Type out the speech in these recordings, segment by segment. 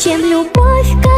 чем любовь.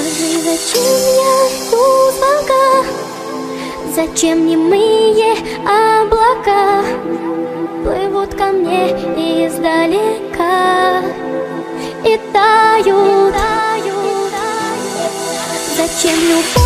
Скажи, зачем я у звонка? Зачем немые облака Плывут ко мне издалека И тают Зачем любовь?